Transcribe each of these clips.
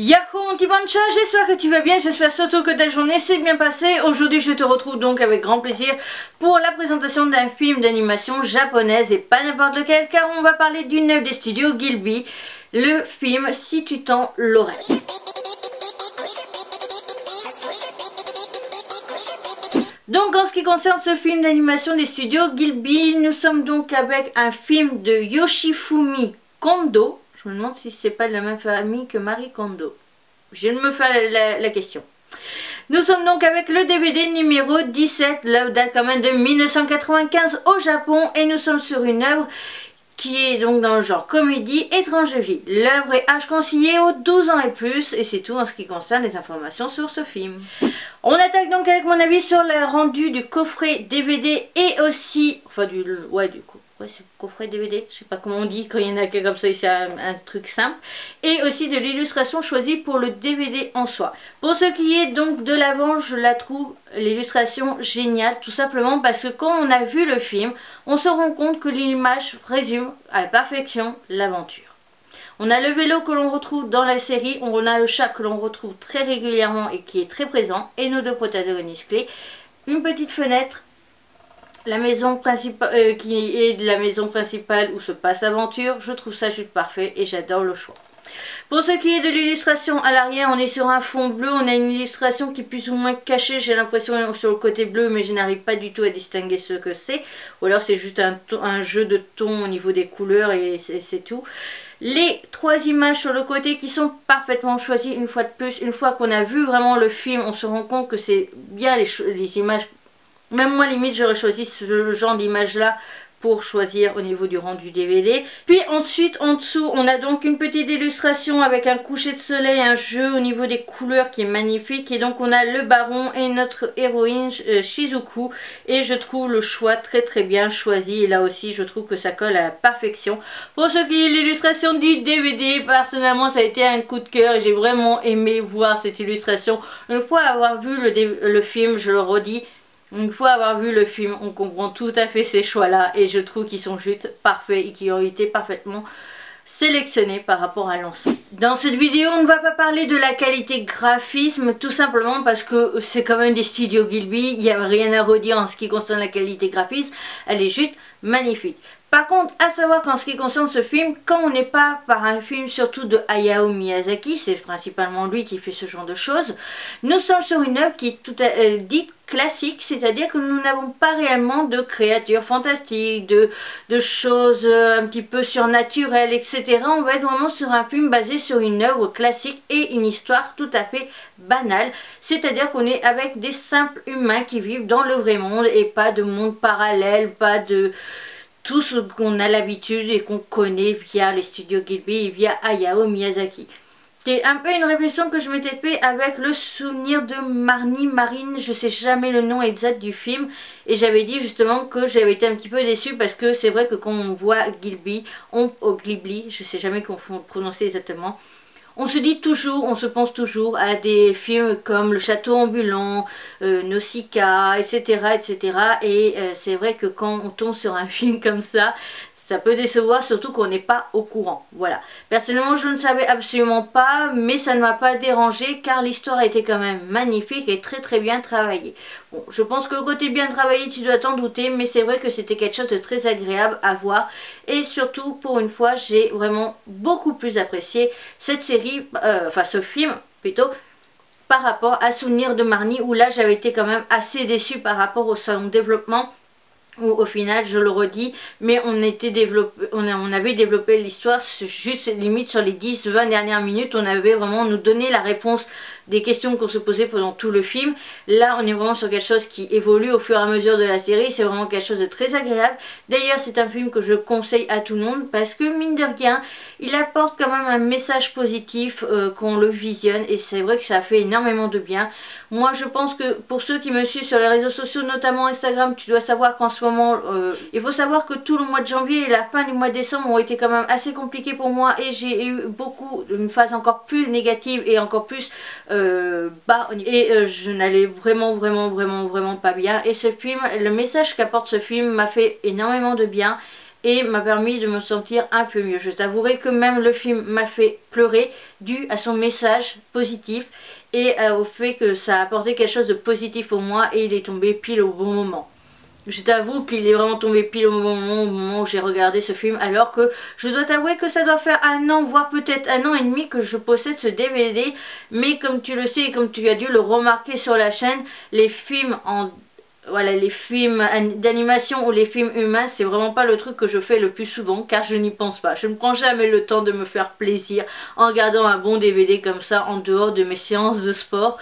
Yahoo mon petit pancha, j'espère que tu vas bien, j'espère surtout que ta journée s'est bien passée. Aujourd'hui je te retrouve donc avec grand plaisir pour la présentation d'un film d'animation japonaise et pas n'importe lequel car on va parler d'une œuvre des studios Gilby, le film Si tu tends l'oreille. Donc en ce qui concerne ce film d'animation des studios Gilby, nous sommes donc avec un film de Yoshifumi Kondo, je me demande si c'est pas de la même famille que Marie Kondo. Je me fais la, question. Nous sommes donc avec le DVD numéro 17. L'œuvre date quand de 1995 au Japon et nous sommes sur une œuvre qui est donc dans le genre comédie étrange vie. L'œuvre est âge conseillé aux 12 ans et plus et c'est tout en ce qui concerne les informations sur ce film. On attaque donc avec mon avis sur le rendu du coffret DVD et aussi, enfin du, ouais du coup, c'est coffret DVD, je sais pas comment on dit quand il y en a comme ça, c'est un, truc simple, et aussi de l'illustration choisie pour le DVD en soi. Pour ce qui est donc de l'avant, je la trouve l'illustration géniale, tout simplement parce que quand on a vu le film, on se rend compte que l'image résume à la perfection l'aventure. On a le vélo que l'on retrouve dans la série, on a le chat que l'on retrouve très régulièrement et qui est très présent, et nos deux protagonistes clés. Une petite fenêtre la maison principale euh, qui est la maison principale où se passe l'aventure, je trouve ça juste parfait et j'adore le choix. Pour ce qui est de l'illustration à l'arrière, on est sur un fond bleu, on a une illustration qui est plus ou moins cachée, j'ai l'impression sur le côté bleu, mais je n'arrive pas du tout à distinguer ce que c'est. Ou alors c'est juste un, jeu de ton au niveau des couleurs et c'est tout. Les trois images sur le côté qui sont parfaitement choisies une fois de plus. Une fois qu'on a vu vraiment le film, on se rend compte que c'est bien les images même moi, limite, j'aurais choisi ce genre d'image-là pour choisir au niveau du rendu DVD. Puis ensuite, en dessous, on a donc une petite illustration avec un coucher de soleil, un jeu au niveau des couleurs qui est magnifique. Et donc, on a le baron et notre héroïne euh, Shizuku. Et je trouve le choix très très bien choisi. Et là aussi, je trouve que ça colle à la perfection. Pour ce qui est l'illustration du DVD, personnellement, ça a été un coup de cœur. Et j'ai vraiment aimé voir cette illustration. Une fois avoir vu le, le film, je le redis, une fois avoir vu le film, on comprend tout à fait ces choix-là et je trouve qu'ils sont juste parfaits et qui ont été parfaitement sélectionnés par rapport à l'ensemble. Dans cette vidéo, on ne va pas parler de la qualité graphisme, tout simplement parce que c'est quand même des studios Gilby, il n'y a rien à redire en ce qui concerne la qualité graphisme, elle est juste magnifique. Par contre, à savoir qu'en ce qui concerne ce film, quand on n'est pas par un film surtout de Hayao Miyazaki, c'est principalement lui qui fait ce genre de choses, nous sommes sur une œuvre qui est euh, dite classique, c'est-à-dire que nous n'avons pas réellement de créatures fantastiques, de, de choses euh, un petit peu surnaturelles, etc. On va être vraiment sur un film basé sur une œuvre classique et une histoire tout à fait banale, c'est-à-dire qu'on est avec des simples humains qui vivent dans le vrai monde et pas de monde parallèle, pas de tout ce qu'on a l'habitude et qu'on connaît via les studios Ghibli et via Hayao Miyazaki. C'est un peu une réflexion que je m'étais fait avec le souvenir de Marnie Marine, je sais jamais le nom exact du film, et j'avais dit justement que j'avais été un petit peu déçue parce que c'est vrai que quand on voit Ghibli, on, oh, Ghibli, je sais jamais comment prononcer exactement, on se dit toujours, on se pense toujours à des films comme Le Château ambulant, euh, Nausicaa, etc. etc. Et euh, c'est vrai que quand on tombe sur un film comme ça, ça peut décevoir, surtout qu'on n'est pas au courant. Voilà. Personnellement, je ne savais absolument pas, mais ça ne m'a pas dérangé car l'histoire a été quand même magnifique et très très bien travaillée. Bon, je pense que le côté bien travaillé, tu dois t'en douter, mais c'est vrai que c'était quelque chose de très agréable à voir. Et surtout, pour une fois, j'ai vraiment beaucoup plus apprécié cette série, euh, enfin ce film plutôt, par rapport à Souvenir de Marnie, où là j'avais été quand même assez déçue par rapport au salon développement où au final, je le redis, mais on, était développé, on, avait développé l'histoire juste limite sur les 10-20 dernières minutes, on avait vraiment nous donné la réponse des questions qu'on se posait pendant tout le film. Là, on est vraiment sur quelque chose qui évolue au fur et à mesure de la série. C'est vraiment quelque chose de très agréable. D'ailleurs, c'est un film que je conseille à tout le monde parce que, mine de rien, il apporte quand même un message positif euh, qu'on le visionne et c'est vrai que ça fait énormément de bien. Moi, je pense que pour ceux qui me suivent sur les réseaux sociaux, notamment Instagram, tu dois savoir qu'en ce moment, euh, il faut savoir que tout le mois de janvier et la fin du mois de décembre ont été quand même assez compliqués pour moi et j'ai eu beaucoup, une phase encore plus négative et encore plus... Euh, euh, et euh, je n'allais vraiment vraiment vraiment vraiment pas bien et ce film, le message qu'apporte ce film m'a fait énormément de bien et m'a permis de me sentir un peu mieux. Je t'avouerai que même le film m'a fait pleurer dû à son message positif et euh, au fait que ça a apporté quelque chose de positif pour moi et il est tombé pile au bon moment. Je t'avoue qu'il est vraiment tombé pile au moment, où j'ai regardé ce film alors que je dois t'avouer que ça doit faire un an voire peut-être un an et demi que je possède ce DVD mais comme tu le sais et comme tu as dû le remarquer sur la chaîne, les films en voilà, les films d'animation ou les films humains, c'est vraiment pas le truc que je fais le plus souvent car je n'y pense pas. Je ne prends jamais le temps de me faire plaisir en regardant un bon DVD comme ça en dehors de mes séances de sport.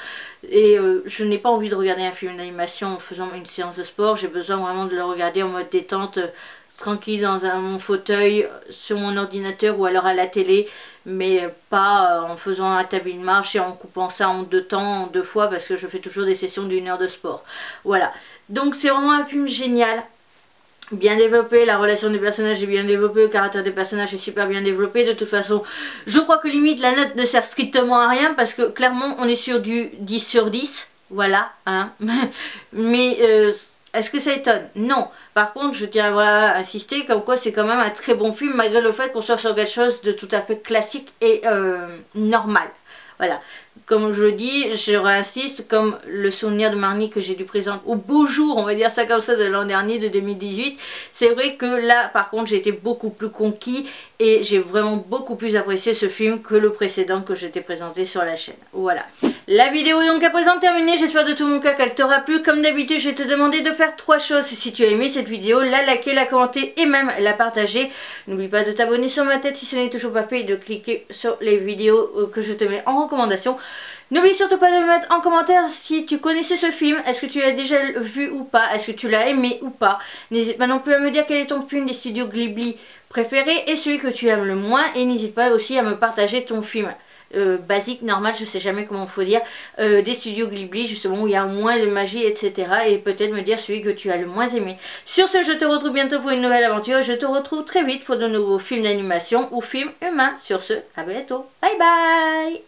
Et euh, je n'ai pas envie de regarder un film d'animation en faisant une séance de sport. J'ai besoin vraiment de le regarder en mode détente, euh, tranquille dans mon fauteuil, sur mon ordinateur ou alors à la télé. Mais pas euh, en faisant un tapis de marche et en coupant ça en deux temps, en deux fois, parce que je fais toujours des sessions d'une heure de sport. Voilà. Donc c'est vraiment un film génial bien développé, la relation des personnages est bien développée, le caractère des personnages est super bien développé. De toute façon, je crois que limite la note ne sert strictement à rien parce que clairement on est sur du 10 sur 10. Voilà, hein. Mais euh, est-ce que ça étonne? Non. Par contre, je tiens à insister comme quoi c'est quand même un très bon film malgré le fait qu'on soit sur quelque chose de tout à fait classique et euh, normal. Voilà. Comme je dis, je réinsiste, comme le souvenir de Marnie que j'ai dû présenter au beau jour, on va dire ça comme ça, de l'an dernier, de 2018. C'est vrai que là, par contre, j'ai été beaucoup plus conquis et j'ai vraiment beaucoup plus apprécié ce film que le précédent que j'étais présenté sur la chaîne. Voilà. La vidéo est donc à présent terminée, j'espère de tout mon cœur qu'elle t'aura plu. Comme d'habitude, je vais te demander de faire trois choses si tu as aimé cette vidéo, la liker, la commenter et même la partager. N'oublie pas de t'abonner sur ma tête si ce n'est toujours pas fait et de cliquer sur les vidéos euh, que je te mets en recommandation. N'oublie surtout pas de me mettre en commentaire si tu connaissais ce film, est-ce que tu l'as déjà vu ou pas, est-ce que tu l'as aimé ou pas? N'hésite pas non plus à me dire quel est ton film des studios Ghibli préféré et celui que tu aimes le moins et n'hésite pas aussi à me partager ton film. Euh, basique, normal, je sais jamais comment faut dire, euh, des studios Ghibli justement où il y a moins de magie, etc. Et peut-être me dire celui que tu as le moins aimé. Sur ce, je te retrouve bientôt pour une nouvelle aventure. Je te retrouve très vite pour de nouveaux films d'animation ou films humains. Sur ce, à bientôt. Bye bye